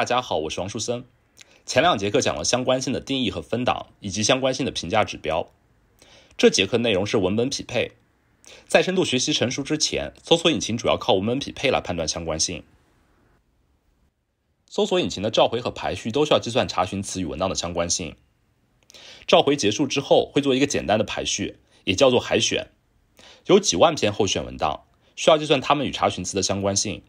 大家好，我是王树森。前两节课讲了相关性的定义和分档，以及相关性的评价指标。这节课内容是文本匹配。在深度学习成熟之前，搜索引擎主要靠文本匹配来判断相关性。搜索引擎的召回和排序都需要计算查询词与文档的相关性。召回结束之后，会做一个简单的排序，也叫做海选。有几万篇候选文档，需要计算它们与查询词的相关性。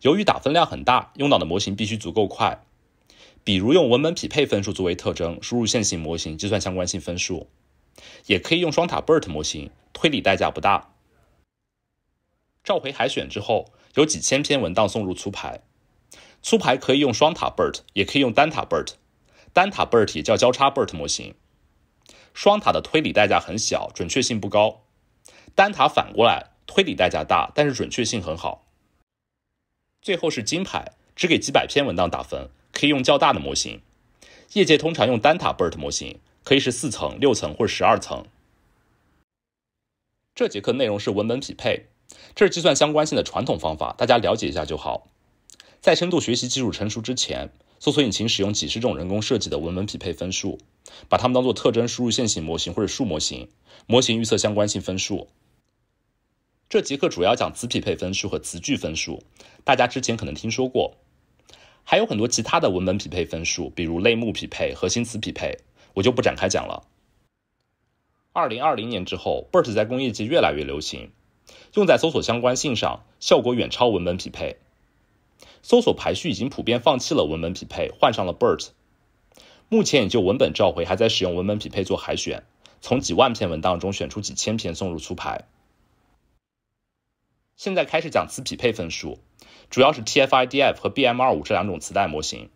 由于打分量很大，用到的模型必须足够快。比如用文本匹配分数作为特征，输入线性模型计算相关性分数，也可以用双塔 BERT 模型，推理代价不大。召回海选之后，有几千篇文档送入粗排，粗排可以用双塔 BERT，也可以用单塔 BERT，单塔 BERT 也叫交叉 BERT 模型。双塔的推理代价很小，准确性不高；单塔反过来，推理代价大，但是准确性很好。最后是金牌，只给几百篇文档打分。可以用较大的模型，业界通常用单塔 BERT 模型，可以是四层、六层或者十二层。这节课内容是文本匹配，这是计算相关性的传统方法，大家了解一下就好。在深度学习技术成熟之前，搜索引擎使用几十种人工设计的文本匹配分数，把它们当做特征输入线性模型或者树模型，模型预测相关性分数。这节课主要讲词匹配分数和词句分数，大家之前可能听说过。还有很多其他的文本匹配分数，比如类目匹配、核心词匹配，我就不展开讲了。二零二零年之后，BERT 在工业界越来越流行，用在搜索相关性上，效果远超文本匹配。搜索排序已经普遍放弃了文本匹配，换上了 BERT。目前也就文本召回还在使用文本匹配做海选，从几万篇文档中选出几千篇送入粗排。现在开始讲词匹配分数。主要是 TF-IDF 和 BM25 这两种词代模型。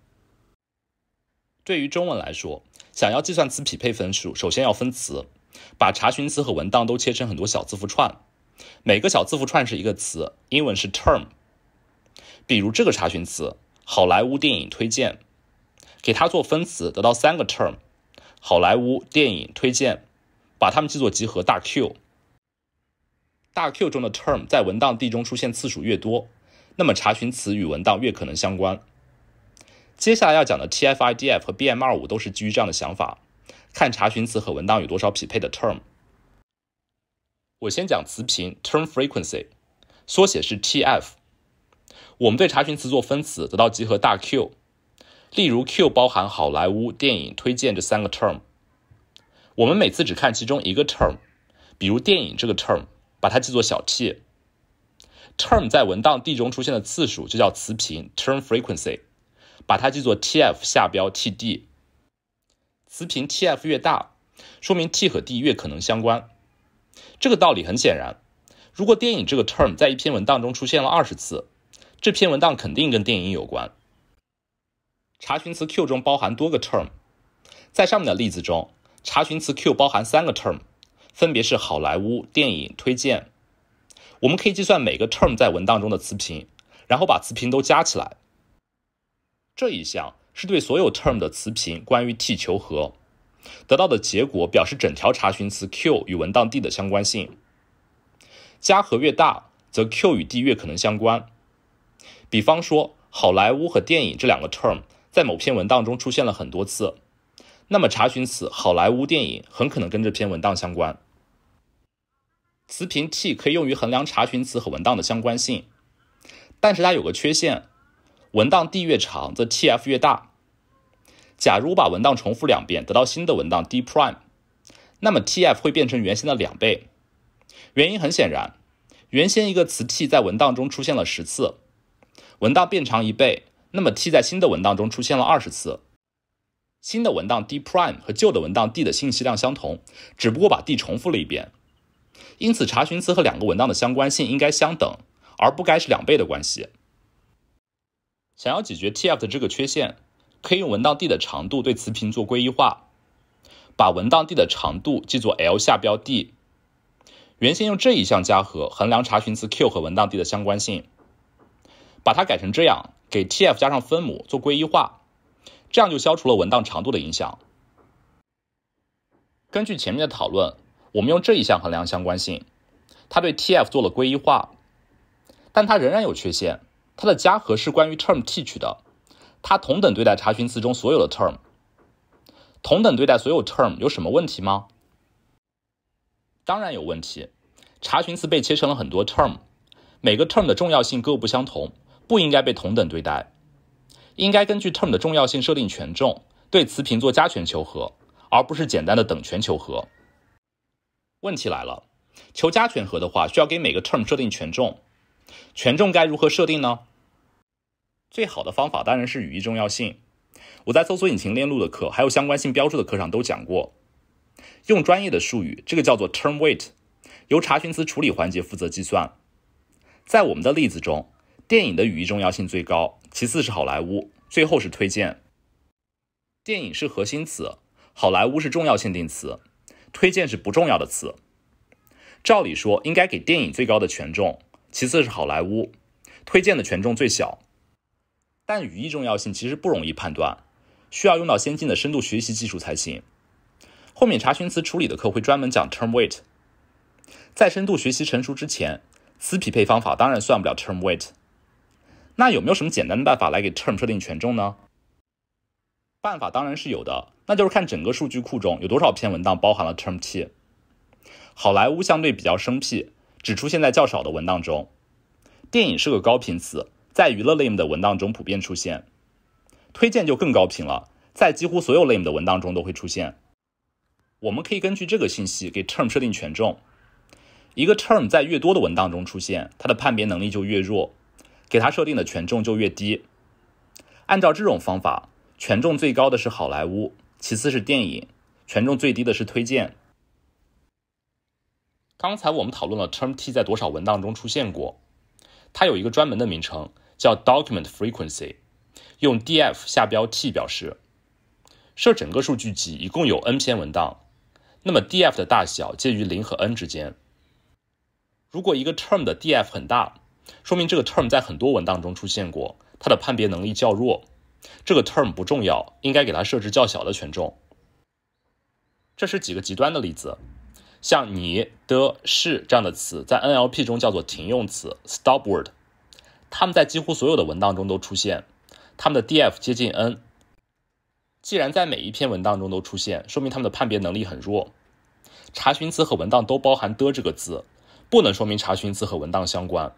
对于中文来说，想要计算词匹配分数，首先要分词，把查询词和文档都切成很多小字符串，每个小字符串是一个词，英文是 term。比如这个查询词“好莱坞电影推荐”，给它做分词，得到三个 term：好莱坞电影推荐，把它们记作集合大 Q。大 Q 中的 term 在文档 D 中出现次数越多。那么查询词与文档越可能相关。接下来要讲的 TF-IDF 和 BM25 都是基于这样的想法，看查询词和文档有多少匹配的 term。我先讲词频 term frequency，缩写是 TF。我们对查询词做分词，得到集合大 Q。例如 Q 包含好莱坞电影推荐这三个 term。我们每次只看其中一个 term，比如电影这个 term，把它记作小 t。term 在文档 D 中出现的次数就叫词频 term frequency，把它记作 TF 下标 TD。词频 TF 越大，说明 T 和 D 越可能相关。这个道理很显然，如果电影这个 term 在一篇文档中出现了二十次，这篇文档肯定跟电影有关。查询词 Q 中包含多个 term，在上面的例子中，查询词 Q 包含三个 term，分别是好莱坞电影推荐。我们可以计算每个 term 在文档中的词频，然后把词频都加起来。这一项是对所有 term 的词频关于 T 求和，得到的结果表示整条查询词 Q 与文档 D 的相关性。加和越大，则 Q 与 D 越可能相关。比方说，好莱坞和电影这两个 term 在某篇文档中出现了很多次，那么查询词好莱坞电影很可能跟这篇文档相关。词频 T 可以用于衡量查询词和文档的相关性，但是它有个缺陷，文档 D 越长，则 TF 越大。假如把文档重复两遍，得到新的文档 D prime，那么 TF 会变成原先的两倍。原因很显然，原先一个词 T 在文档中出现了十次，文档变长一倍，那么 T 在新的文档中出现了二十次。新的文档 D prime 和旧的文档 D 的信息量相同，只不过把 D 重复了一遍。因此，查询词和两个文档的相关性应该相等，而不该是两倍的关系。想要解决 TF 的这个缺陷，可以用文档 D 的长度对词频做归一化，把文档 D 的长度记作 L 下标 D。原先用这一项加和衡量查询词 Q 和文档 D 的相关性，把它改成这样，给 TF 加上分母做归一化，这样就消除了文档长度的影响。根据前面的讨论。我们用这一项衡量相关性，它对 TF 做了归一化，但它仍然有缺陷。它的加和是关于 term T 取的，它同等对待查询词中所有的 term。同等对待所有 term 有什么问题吗？当然有问题。查询词被切成了很多 term，每个 term 的重要性各不相同，不应该被同等对待。应该根据 term 的重要性设定权重，对词频做加权求和，而不是简单的等权求和。问题来了，求加权和的话，需要给每个 term 设定权重，权重该如何设定呢？最好的方法当然是语义重要性。我在搜索引擎链路的课，还有相关性标注的课上都讲过。用专业的术语，这个叫做 term weight，由查询词处理环节负责计算。在我们的例子中，电影的语义重要性最高，其次是好莱坞，最后是推荐。电影是核心词，好莱坞是重要限定词，推荐是不重要的词。照理说，应该给电影最高的权重，其次是好莱坞，推荐的权重最小。但语义重要性其实不容易判断。需要用到先进的深度学习技术才行。后面查询词处理的课会专门讲 term weight。在深度学习成熟之前，词匹配方法当然算不了 term weight。那有没有什么简单的办法来给 term 设定权重呢？办法当然是有的，那就是看整个数据库中有多少篇文档包含了 term t。好莱坞相对比较生僻，只出现在较少的文档中。电影是个高频词，在娱乐类目的文档中普遍出现。推荐就更高频了，在几乎所有类目的文档中都会出现。我们可以根据这个信息给 term 设定权重。一个 term 在越多的文档中出现，它的判别能力就越弱，给它设定的权重就越低。按照这种方法，权重最高的是好莱坞，其次是电影，权重最低的是推荐。刚才我们讨论了 term t 在多少文档中出现过，它有一个专门的名称，叫 document frequency。用 df 下标 t 表示，设整个数据集一共有 n 篇文档，那么 df 的大小介于零和 n 之间。如果一个 term 的 df 很大，说明这个 term 在很多文档中出现过，它的判别能力较弱。这个 term 不重要，应该给它设置较小的权重。这是几个极端的例子，像你的是这样的词，在 NLP 中叫做停用词 stop word，它们在几乎所有的文档中都出现。它们的 df 接近 n，既然在每一篇文档中都出现，说明它们的判别能力很弱。查询词和文档都包含的这个字，不能说明查询词和文档相关。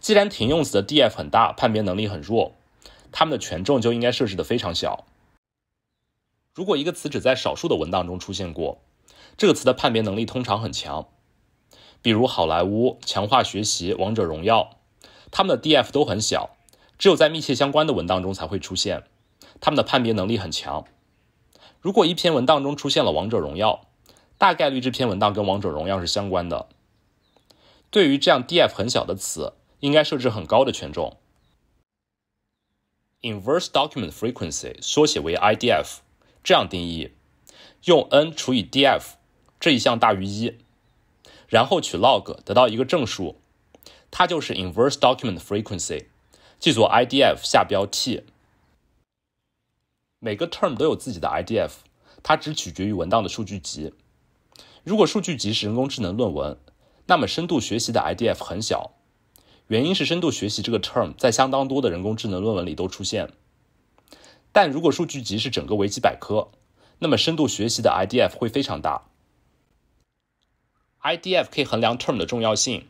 既然停用词的 df 很大，判别能力很弱，它们的权重就应该设置的非常小。如果一个词只在少数的文档中出现过，这个词的判别能力通常很强。比如好莱坞、强化学习、王者荣耀，它们的 df 都很小。只有在密切相关的文档中才会出现，它们的判别能力很强。如果一篇文档中出现了王者荣耀，大概率这篇文档跟王者荣耀是相关的。对于这样 df 很小的词，应该设置很高的权重。Inverse Document Frequency 缩写为 IDF，这样定义：用 n 除以 df 这一项大于一，然后取 log 得到一个正数，它就是 Inverse Document Frequency。记作 IDF 下标 t，每个 term 都有自己的 IDF，它只取决于文档的数据集。如果数据集是人工智能论文，那么深度学习的 IDF 很小，原因是深度学习这个 term 在相当多的人工智能论文里都出现。但如果数据集是整个维基百科，那么深度学习的 IDF 会非常大。IDF 可以衡量 term 的重要性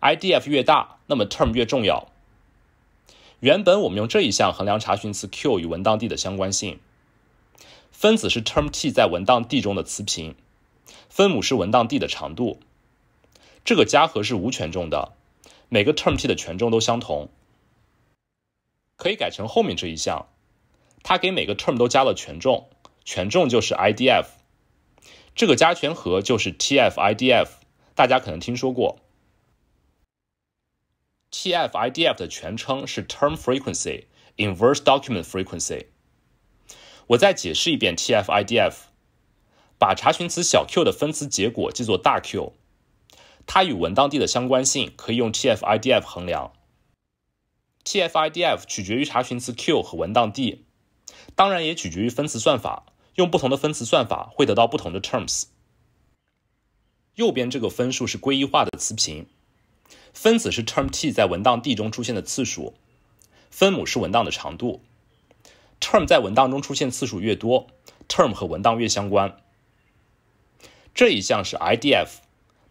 ，IDF 越大，那么 term 越重要。原本我们用这一项衡量查询词 q 与文档 d 的相关性。分子是 term t 在文档 d 中的词频，分母是文档 d 的长度。这个加和是无权重的，每个 term t 的权重都相同。可以改成后面这一项，它给每个 term 都加了权重，权重就是 IDF。这个加权和就是 TF-IDF，大家可能听说过。TF-IDF 的全称是 Term Frequency Inverse Document Frequency。我再解释一遍 TF-IDF，把查询词小 q 的分词结果记作大 Q，它与文档 d 的相关性可以用 TF-IDF 衡量。TF-IDF 取决于查询词 q 和文档 d，当然也取决于分词算法，用不同的分词算法会得到不同的 terms。右边这个分数是归一化的词频。分子是 term t 在文档 d 中出现的次数，分母是文档的长度。term 在文档中出现次数越多，term 和文档越相关。这一项是 IDF，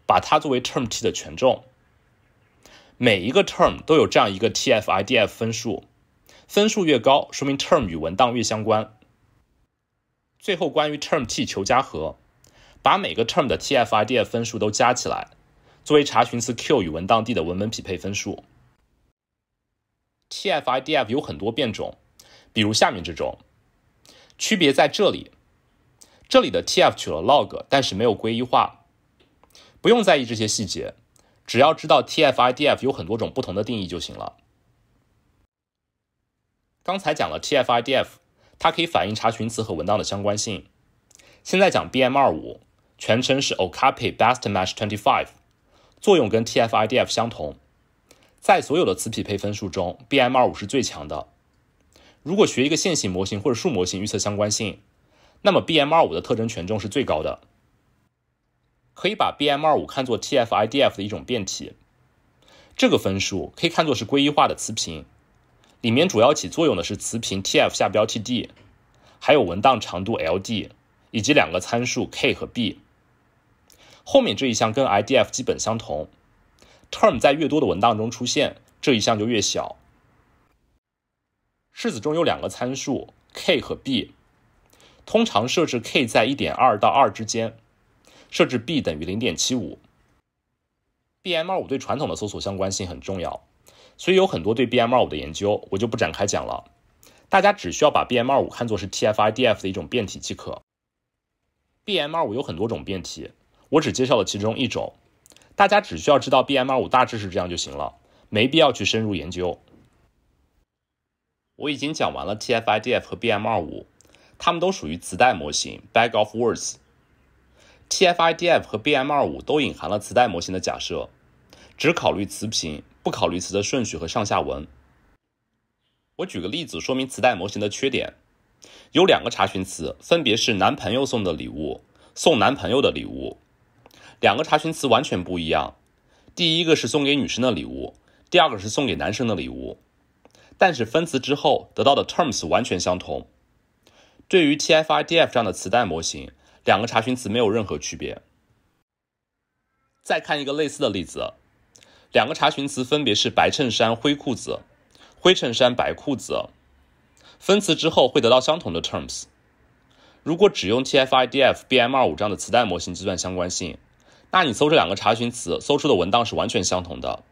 把它作为 term t 的权重。每一个 term 都有这样一个 TF-IDF 分数，分数越高，说明 term 与文档越相关。最后关于 term t 求加和，把每个 term 的 TF-IDF 分数都加起来，作为查询词 Q 与文档 D 的文本匹配分数。TF-IDF 有很多变种，比如下面这种，区别在这里，这里的 TF 取了 log，但是没有归一化，不用在意这些细节。只要知道 TF-IDF 有很多种不同的定义就行了。刚才讲了 TF-IDF，它可以反映查询词和文档的相关性。现在讲 BM25，全称是 Okapi Best Match 25，作用跟 TF-IDF 相同。在所有的词匹配分数中，BM25 是最强的。如果学一个线性模型或者数模型预测相关性，那么 BM25 的特征权重是最高的。可以把 BM25 看作 TF-IDF 的一种变体，这个分数可以看作是归一化的词频，里面主要起作用的是词频 TF 下标题 D，还有文档长度 LD，以及两个参数 K 和 B。后面这一项跟 IDF 基本相同，term 在越多的文档中出现，这一项就越小。式子中有两个参数 K 和 B，通常设置 K 在1.2到2之间。设置 b 等于零点七五，BM25 对传统的搜索相关性很重要，所以有很多对 BM25 的研究，我就不展开讲了。大家只需要把 BM25 看作是 TF-IDF 的一种变体即可。BM25 有很多种变体，我只介绍了其中一种，大家只需要知道 BM25 大致是这样就行了，没必要去深入研究。我已经讲完了 TF-IDF 和 BM25，它们都属于词代模型 （Bag of Words）。TF-IDF 和 BM25 都隐含了词代模型的假设，只考虑词频，不考虑词的顺序和上下文。我举个例子说明词代模型的缺点：有两个查询词，分别是男朋友送的礼物、送男朋友的礼物。两个查询词完全不一样，第一个是送给女生的礼物，第二个是送给男生的礼物。但是分词之后得到的 terms 完全相同。对于 TF-IDF 这样的词代模型。两个查询词没有任何区别。再看一个类似的例子，两个查询词分别是白衬衫、灰裤子、灰衬衫、白裤子，分词之后会得到相同的 terms。如果只用 TF-IDF、BM25 这样的词代模型计算相关性，那你搜这两个查询词，搜出的文档是完全相同的，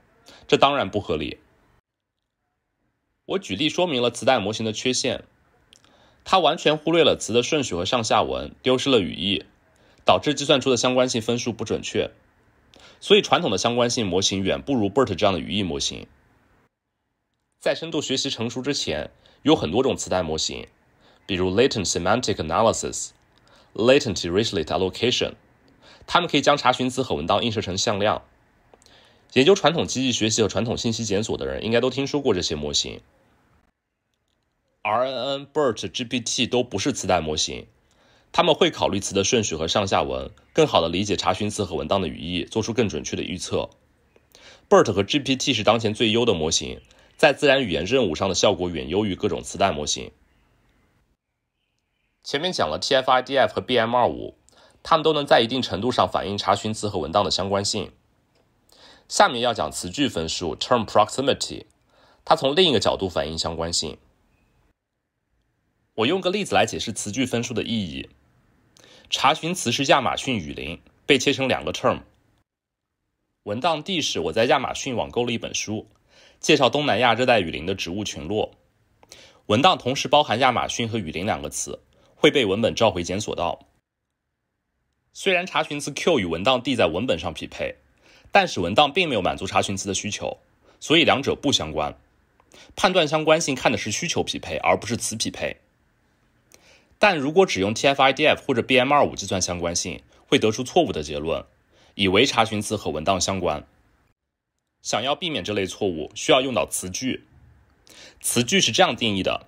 这当然不合理。我举例说明了词代模型的缺陷。它完全忽略了词的顺序和上下文，丢失了语义，导致计算出的相关性分数不准确。所以，传统的相关性模型远不如 BERT 这样的语义模型。在深度学习成熟之前，有很多种词代模型，比如 Latent Semantic Analysis、Latent Rich-Lit Allocation，它们可以将查询词和文档映射成向量。研究传统机器学习和传统信息检索的人，应该都听说过这些模型。RNN、BERT、GPT 都不是词代模型，他们会考虑词的顺序和上下文，更好的理解查询词和文档的语义，做出更准确的预测。BERT 和 GPT 是当前最优的模型，在自然语言任务上的效果远优于各种词代模型。前面讲了 TF-IDF 和 BM25，它们都能在一定程度上反映查询词和文档的相关性。下面要讲词句分数 （Term Proximity），它从另一个角度反映相关性。我用个例子来解释词句分数的意义。查询词是亚马逊雨林，被切成两个 term。文档 D 是我在亚马逊网购了一本书，介绍东南亚热带雨林的植物群落。文档同时包含亚马逊和雨林两个词，会被文本召回检索到。虽然查询词 Q 与文档 D 在文本上匹配，但是文档并没有满足查询词的需求，所以两者不相关。判断相关性看的是需求匹配，而不是词匹配。但如果只用 TF-IDF 或者 BM25 计算相关性，会得出错误的结论，以为查询词和文档相关。想要避免这类错误，需要用到词句。词句是这样定义的：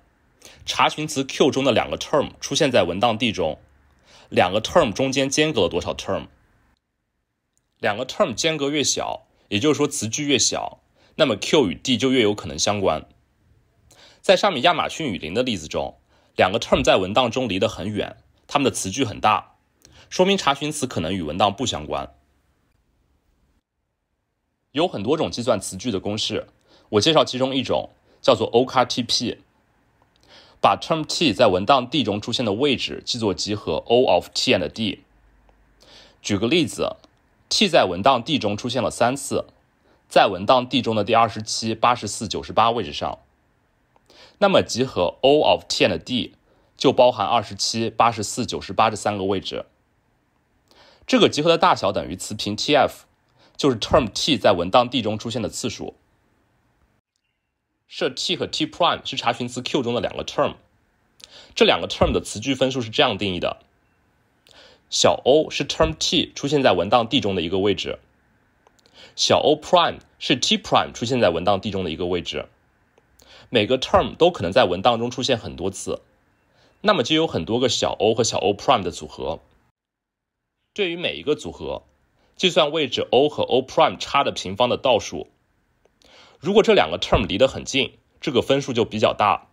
查询词 Q 中的两个 term 出现在文档 D 中，两个 term 中间间隔了多少 term？两个 term 间隔越小，也就是说词句越小，那么 Q 与 D 就越有可能相关。在上面亚马逊雨林的例子中，两个 term 在文档中离得很远，它们的词距很大，说明查询词可能与文档不相关。有很多种计算词距的公式，我介绍其中一种，叫做 OCarTP。把 term t 在文档 D 中出现的位置记作集合 O of t and D。举个例子，t 在文档 D 中出现了三次，在文档 D 中的第二十七、八十四、九十八位置上，那么集合 O of t and D 就包含二十七、八十四、九十八这三个位置。这个集合的大小等于词频 TF，就是 term t 在文档 D 中出现的次数。设 t 和 t prime 是查询词 Q 中的两个 term，这两个 term 的词句分数是这样定义的：小 o 是 term t 出现在文档 D 中的一个位置，小 o prime 是 t prime 出现在文档 D 中的一个位置。每个 term 都可能在文档中出现很多次，那么就有很多个小 o 和小 o prime 的组合。对于每一个组合，计算位置 o 和 o prime 差的平方的倒数。如果这两个 term 离得很近，这个分数就比较大。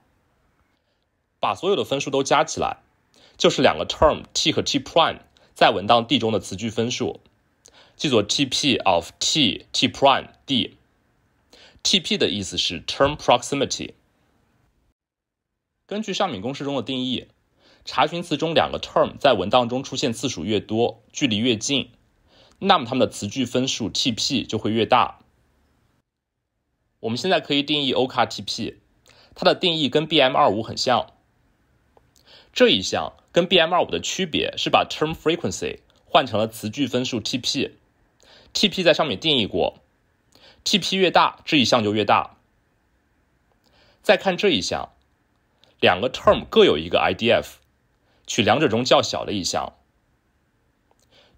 把所有的分数都加起来，就是两个 term t 和 t prime 在文档 D 中的词句分数，记作 TP of t t prime D。TP 的意思是 term proximity。根据上面公式中的定义，查询词中两个 term 在文档中出现次数越多，距离越近，那么它们的词距分数 TP 就会越大。我们现在可以定义 OCA TP，它的定义跟 BM25 很像。这一项跟 BM25 的区别是把 term frequency 换成了词距分数 TP。TP 在上面定义过，TP 越大，这一项就越大。再看这一项，两个 term 各有一个 IDF，取两者中较小的一项，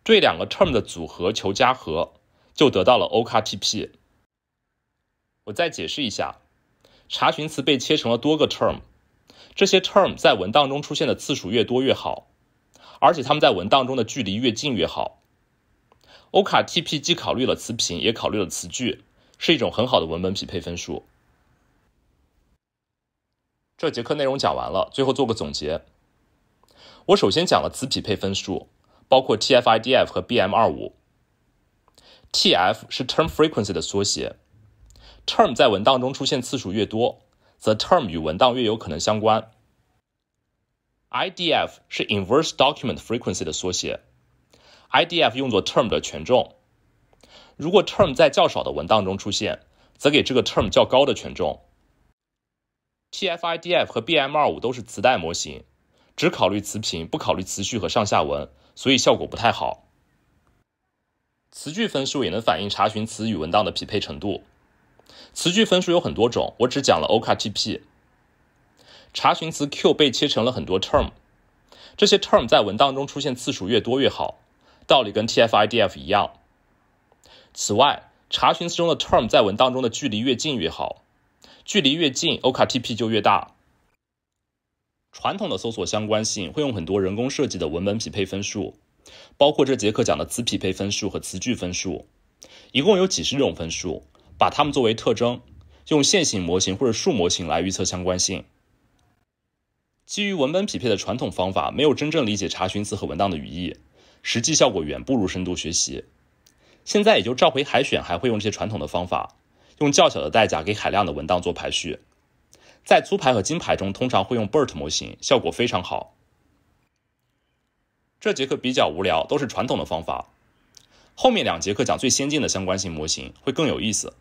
对两个 term 的组合求加和，就得到了 OCA TP。我再解释一下，查询词被切成了多个 term，这些 term 在文档中出现的次数越多越好，而且它们在文档中的距离越近越好。OCA TP 既考虑了词频，也考虑了词距，是一种很好的文本匹配分数。这节课内容讲完了，最后做个总结。我首先讲了词匹配分数，包括 TF-IDF 和 BM25。TF 是 term frequency 的缩写。term 在文档中出现次数越多，则 term 与文档越有可能相关。IDF 是 inverse document frequency 的缩写，IDF 用作 term 的权重。如果 term 在较少的文档中出现，则给这个 term 较高的权重。TF-IDF 和 BM25 都是磁带模型，只考虑词频，不考虑词序和上下文，所以效果不太好。词句分数也能反映查询词与文档的匹配程度。词句分数有很多种，我只讲了 Oka TP。查询词 Q 被切成了很多 term，这些 term 在文档中出现次数越多越好，道理跟 TF-IDF 一样。此外，查询词中的 term 在文档中的距离越近越好，距离越近，OKTP 就越大。传统的搜索相关性会用很多人工设计的文本匹配分数，包括这节课讲的词匹配分数和词句分数，一共有几十种分数。把它们作为特征，用线性模型或者数模型来预测相关性。基于文本匹配的传统方法没有真正理解查询词和文档的语义，实际效果远不如深度学习。现在也就召回海选还会用这些传统的方法，用较小的代价给海量的文档做排序。在租牌和金牌中，通常会用 BERT 模型，效果非常好。这节课比较无聊，都是传统的方法。后面两节课讲最先进的相关性模型，会更有意思。